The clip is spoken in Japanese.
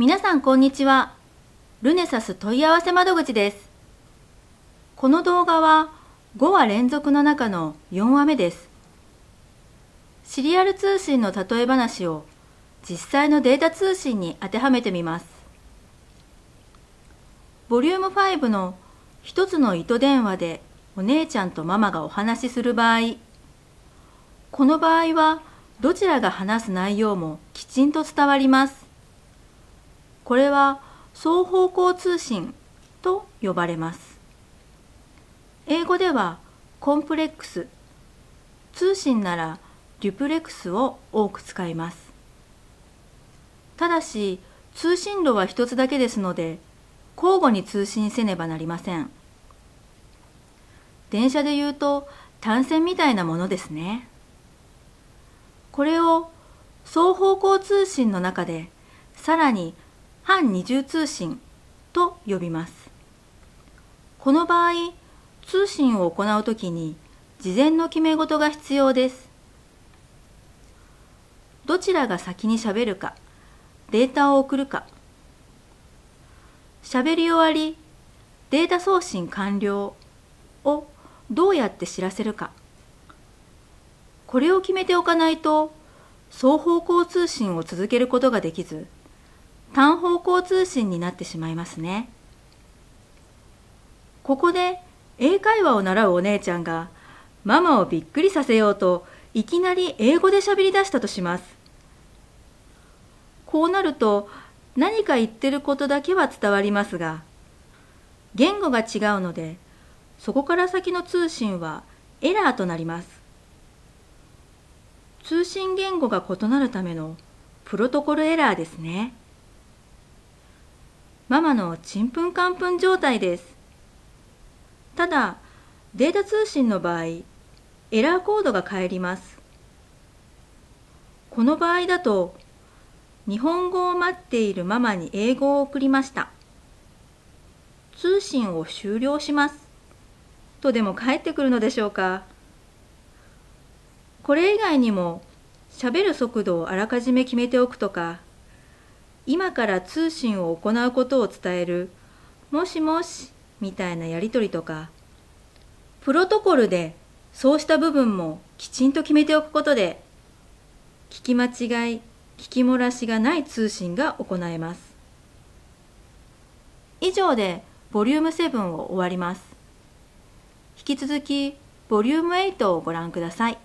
皆さんこんにちは。ルネサス問い合わせ窓口です。この動画は5話連続の中の4話目です。シリアル通信の例え話を実際のデータ通信に当てはめてみます。ボリューム5の一つの糸電話でお姉ちゃんとママがお話しする場合、この場合はどちらが話す内容もきちんと伝わります。これは双方向通信と呼ばれます。英語ではコンプレックス、通信ならデュプレックスを多く使います。ただし通信路は一つだけですので交互に通信せねばなりません。電車で言うと単線みたいなものですね。これを双方向通信の中でさらに半二重通信と呼びます。この場合、通信を行うときに事前の決め事が必要です。どちらが先に喋るか、データを送るか、喋り終わり、データ送信完了をどうやって知らせるか。これを決めておかないと、双方向通信を続けることができず、単方向通信になってしまいますね。ここで英会話を習うお姉ちゃんがママをびっくりさせようといきなり英語で喋り出したとします。こうなると何か言ってることだけは伝わりますが言語が違うのでそこから先の通信はエラーとなります。通信言語が異なるためのプロトコルエラーですね。ママのちんぷんかんぷん状態です。ただ、データ通信の場合、エラーコードが返ります。この場合だと、日本語を待っているママに英語を送りました。通信を終了します。とでも返ってくるのでしょうか。これ以外にも、喋る速度をあらかじめ決めておくとか、今から通信を行うことを伝えるもしもしみたいなやりとりとかプロトコルでそうした部分もきちんと決めておくことで聞き間違い聞き漏らしがない通信が行えます。以上でボリューム7を終わります。引き続きボリューム8をご覧ください。